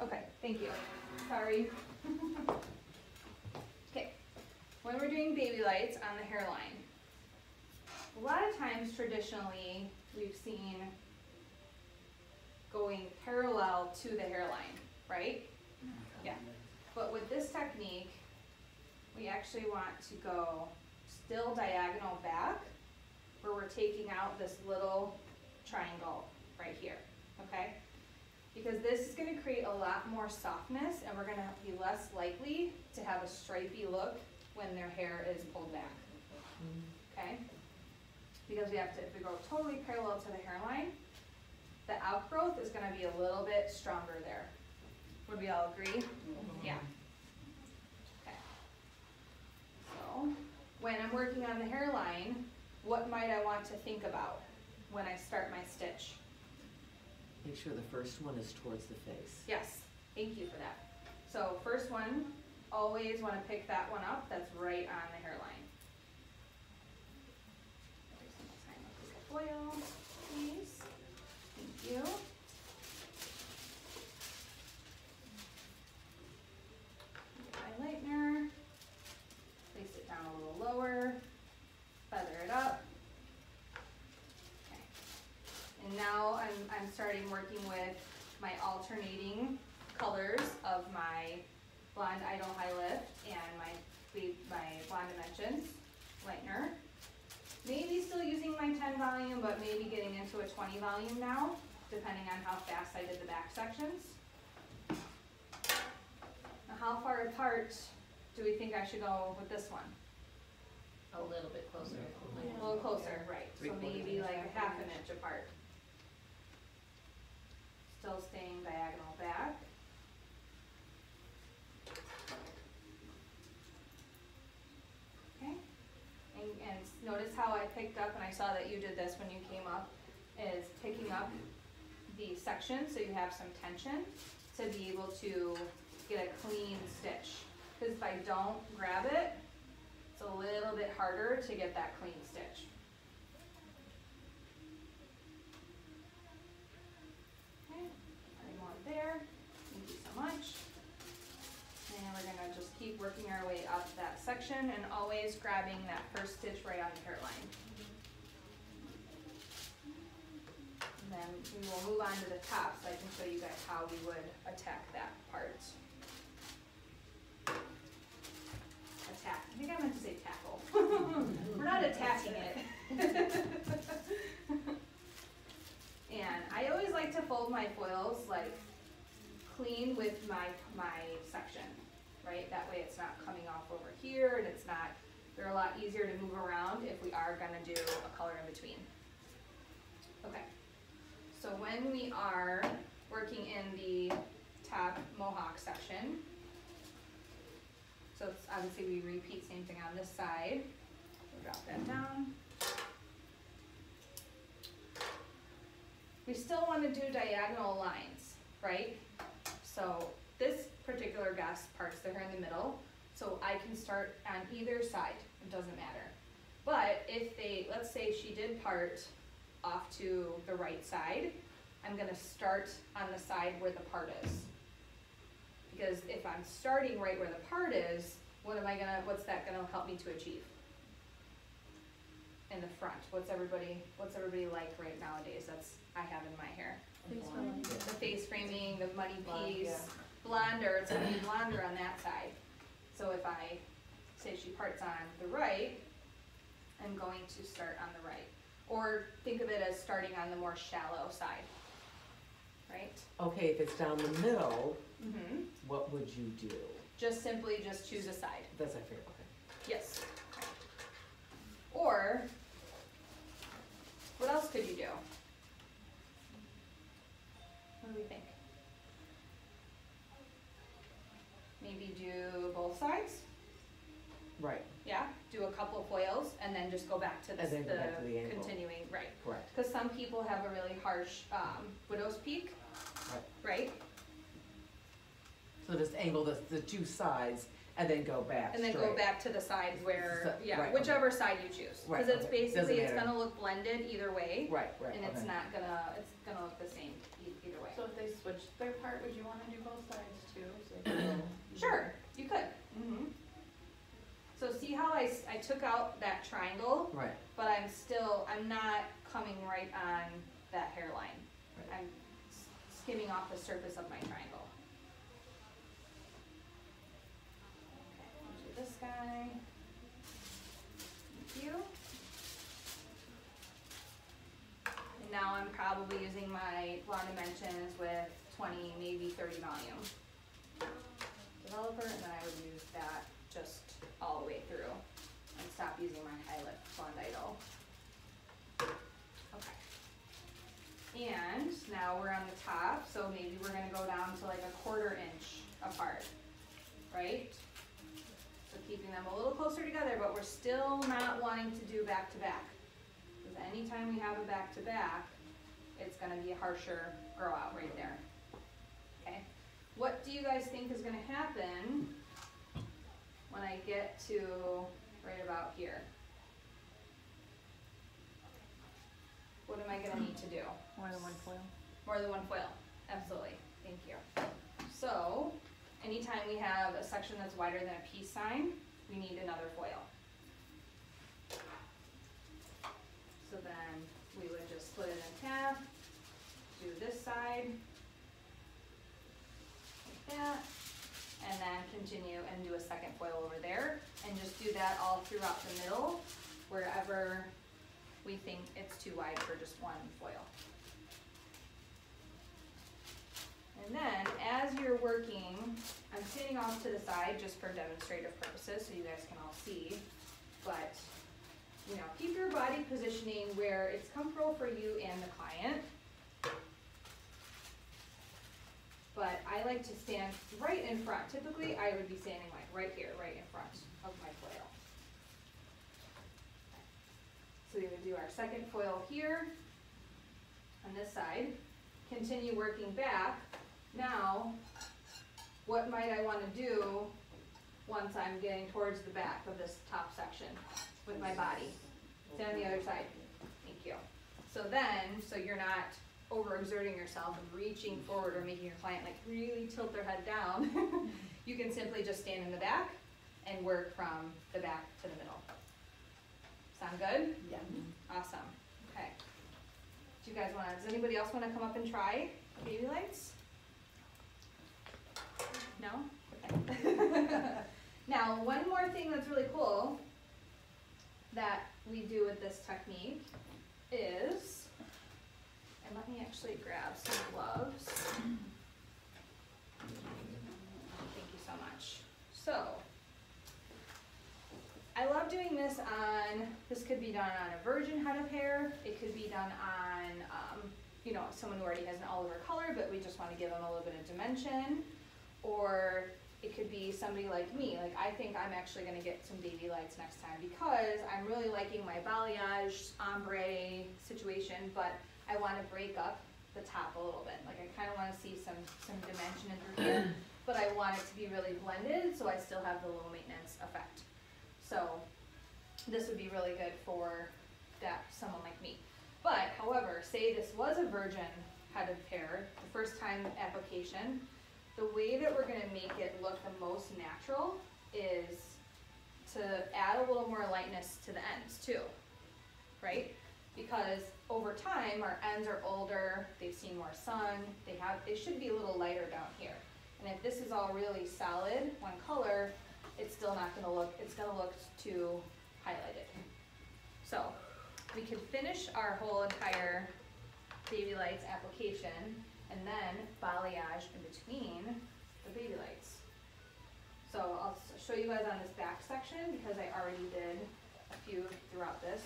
Okay, thank you. Sorry. Okay, when we're doing baby lights on the hairline, a lot of times traditionally, we've seen going parallel to the hairline, right? Yeah. But with this technique, we actually want to go still diagonal back, where we're taking out this little triangle right here, okay? Because this is gonna create a lot more softness and we're gonna be less likely to have a stripy look when their hair is pulled back, okay? Because we have to, if we go totally parallel to the hairline, the outgrowth is gonna be a little bit stronger there. Would we all agree? Mm-hmm. Yeah. Okay. So, when I'm working on the hairline, what might I want to think about when I start my stitch? Make sure the first one is towards the face. Yes, thank you for that. So first one, always wanna pick that one up, that's right on the hairline. This please. Thank you. Get my lightener, place it down a little lower, feather it up. Okay. And now I'm, I'm starting working with my alternating colors of my Blonde Idol High Lift and my, my Blonde Dimensions lightener. Maybe still using my ten volume, but maybe getting into a twenty volume now, depending on how fast I did the back sections. Now, how far apart do we think I should go with this one? A little bit closer. A little closer, right, so Three quarters maybe like a half an inch apart. Still staying diagonal back. Okay, and, and notice how I picked up, and I saw that you did this when you came up, is picking up the section, so you have some tension, to be able to get a clean stitch. Cause if I don't grab it, it's a little bit harder to get that clean stitch. Okay, already one there, thank you so much. And we're gonna just keep working our way up that section and always grabbing that first stitch right on the hairline. And then we will move on to the top, so I can show you guys how we would attack that part. Attack, I think I meant to say tackle. We're not attacking it. And I always like to fold my foils like clean with my, my section, right? That way it's not coming off over here and it's not, they're a lot easier to move around if we are gonna do a color in between. Okay, so when we are working in the top mohawk section, so obviously we repeat same thing on this side. We'll drop that down. We still wanna do diagonal lines, right? So this particular guest parts the hair in the middle, so I can start on either side, it doesn't matter. But if they, let's say she did part off to the right side, I'm gonna start on the side where the part is. Because if I'm starting right where the part is, what am I gonna, what's that gonna help me to achieve? In the front, what's everybody, what's everybody like right nowadays, that's, I have in my hair? The face framing, the muddy Blonde, piece, yeah. Blonder, it's gonna be blonder on that side. So if I say she parts on the right, I'm going to start on the right. Or think of it as starting on the more shallow side, right? Okay, if it's down the middle, Mm-hmm. what would you do? Just simply just choose a side, That's I figured, okay. yes. Or, what else could you do? What do we think? Maybe do both sides? Right, Yeah, do a couple of foils and then just go back to the, And then go back to the the angle. continuing, right. correct. Cause some people have a really harsh, um, widow's peak, Right. right? So just angle the, the two sides and then go back And then go straight. back to the side where, So- yeah, right, okay. whichever side you choose. Right, Cause it's okay. basically, Doesn't it's matter. gonna look blended either way, Right, right, and it's okay. not gonna, it's gonna look the same e- either way. So if they switched their part, would you wanna do both sides too? So they could go- Sure, you could. hmm So see how I, I took out that triangle, Right, but I'm still, I'm not coming right on that hairline. Right. I'm skimming off the surface of my triangle. Okay, do this guy. Thank you. And now I'm probably using my law dimensions with twenty, maybe thirty volume. Developer, and then I would use that just all the way through and stop using my highlight Klondike. Okay. And now we're on the top, so maybe we're gonna go down to like a quarter inch apart, right? So keeping them a little closer together, but we're still not wanting to do back to back. Cause anytime we have a back to back, it's gonna be a harsher grow out right there. Okay, what do you guys think is gonna happen when I get to right about here? What am I gonna need to do? More than one foil? More than one foil, absolutely, thank you. So, anytime we have a section that's wider than a peace sign, we need another foil. So then, we would just split it in half, do this side. Like that, and then continue and do a second foil over there, and just do that all throughout the middle, wherever we think it's too wide for just one foil. And then, as you're working, I'm standing off to the side just for demonstrative purposes, so you guys can all see. But, you know, keep your body positioning where it's comfortable for you and the client. But I like to stand right in front. Typically, I would be standing like right here, right in front of my foil. So we would do our second foil here on this side. Continue working back. Now, what might I wanna do once I'm getting towards the back of this top section with my body? Stand on the other side. Thank you. So then, so you're not overexerting yourself and reaching mm-hmm. forward or making your client like really tilt their head down, you can simply just stand in the back and work from the back to the middle. Sound good? Yeah. Mm-hmm. Awesome, okay. Do you guys wanna, does anybody else wanna come up and try baby lights? No? Okay. Now, one more thing that's really cool that we do with this technique is, and let me actually grab some gloves. Thank you so much. So, I love doing this on, this could be done on a virgin head of hair, it could be done on, um, you know, someone who already has an all over color, but we just wanna give them a little bit of dimension. Or it could be somebody like me, like I think I'm actually gonna get some baby lights next time because I'm really liking my balayage ombre situation, but I wanna break up the top a little bit, like I kinda wanna see some, some dimension in through here, but I want it to be really blended, so I still have the low maintenance effect. So, this would be really good for that, someone like me. But however, say this was a virgin head of hair, the first time application, the way that we're gonna make it look the most natural is to add a little more lightness to the ends too, right? Because over time, our ends are older, they've seen more sun, they have, it should be a little lighter down here. And if this is all really solid, one color, it's still not gonna look, it's gonna look too highlighted. So, we could finish our whole entire baby lights application and then balayage in between the baby lights. So I'll show you guys on this back section because I already did a few throughout this.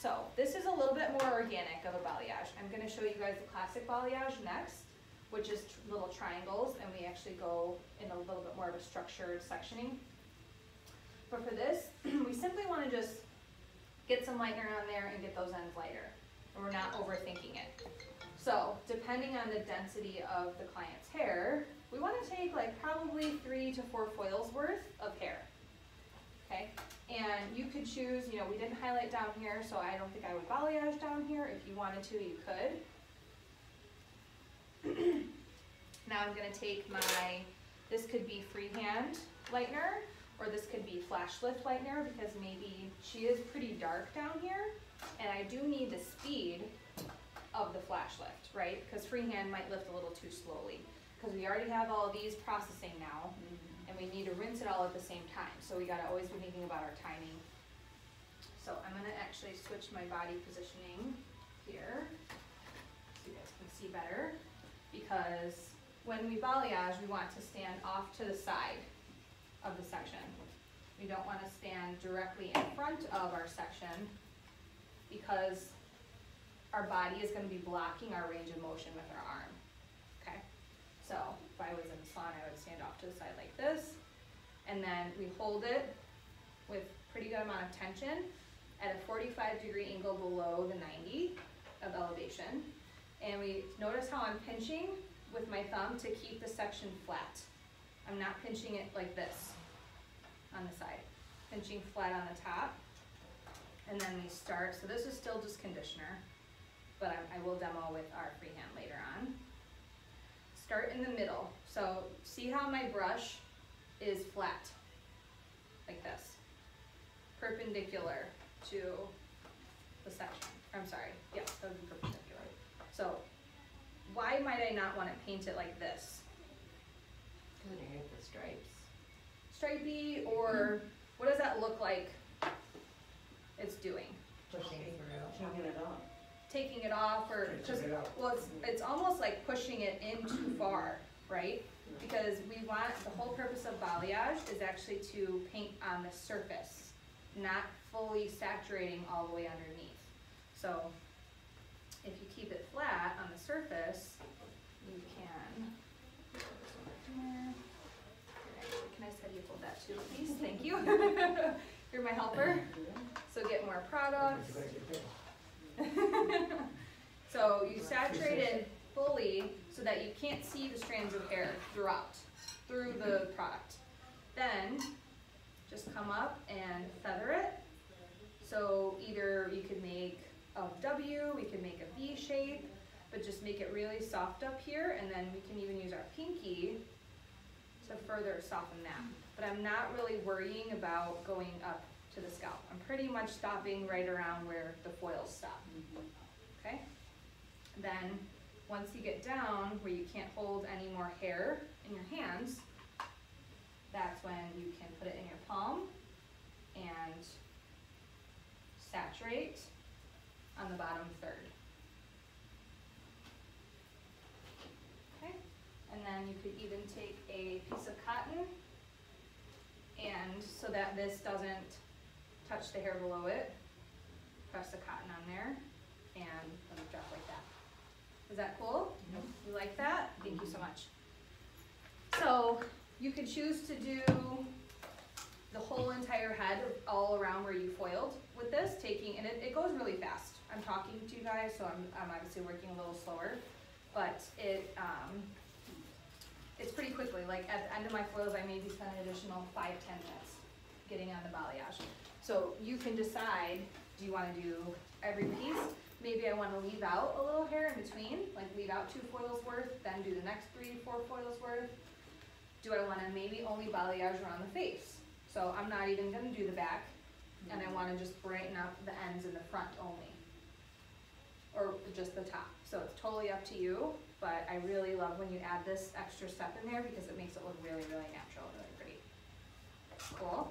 So this is a little bit more organic of a balayage. I'm gonna show you guys the classic balayage next, which is little triangles and we actually go in a little bit more of a structured sectioning. But for this, we simply wanna just get some lightener on there and get those ends lighter. And we're not overthinking it. So, depending on the density of the client's hair, we wanna take like probably three to four foils worth of hair. Okay, and you could choose, you know, we didn't highlight down here, so I don't think I would balayage down here. If you wanted to, you could. Now I'm gonna take my, this could be freehand lightener, or this could be flash lift lightener, because maybe she is pretty dark down here, and I do need the speed of the flash lift, right? Cause freehand might lift a little too slowly, cause we already have all these processing now, mm-hmm. And we need to rinse it all at the same time, so we gotta always be thinking about our timing. So I'm gonna actually switch my body positioning here, so you guys can see better, because when we balayage, we want to stand off to the side of the section. We don't wanna stand directly in front of our section, because our body is gonna be blocking our range of motion with our arm? So, if I was in the salon, I would stand off to the side like this, and then we hold it with pretty good amount of tension at a forty-five degree angle below the ninety of elevation. And we, notice how I'm pinching with my thumb to keep the section flat. I'm not pinching it like this on the side, pinching flat on the top. And then we start, so this is still just conditioner, but I, I will demo with our freehand later on. Start in the middle, so see how my brush is flat, like this, perpendicular to the section, I'm sorry, yeah, that would be perpendicular. So, why might I not wanna paint it like this? Cause you get the stripes. Stripey, or what does that look like it's doing? Pushing through. Taking it off. Taking it off, or, just, well, it's, it's almost like pushing it in too far, right? Because we want, the whole purpose of balayage is actually to paint on the surface, not fully saturating all the way underneath. So, if you keep it flat on the surface, you can. Can I just have you hold that too, please? Thank you. You're my helper, so get more product. So you saturate it fully so that you can't see the strands of hair throughout, through the product. Then, just come up and feather it. So either you could make a W, we could make a V shape, but just make it really soft up here, and then we can even use our pinky to further soften that. But I'm not really worrying about going up to the scalp. I'm pretty much stopping right around where the foils stop okay? Then, once you get down where you can't hold any more hair in your hands, that's when you can put it in your palm and saturate on the bottom third. Okay, and then you could even take a piece of cotton and so that this doesn't touch the hair below it, press the cotton on there and let it drop like that. Is that cool? You like that? Thank you so much. So you could choose to do the whole entire head all around where you foiled with this, taking, and it, it goes really fast. I'm talking to you guys, so I'm, I'm obviously working a little slower, but it, um, it's pretty quickly, like at the end of my foils, I maybe spend an additional five, ten minutes getting on the balayage. So you can decide, do you wanna do every piece? Maybe I wanna leave out a little hair in between, like leave out two foils worth, then do the next three, four foils worth. Do I wanna maybe only balayage around the face? So I'm not even gonna do the back, and I mm-hmm. wanna just brighten up the ends in the front only. Or just the top, so it's totally up to you, but I really love when you add this extra step in there because it makes it look really, really natural, really pretty. Cool?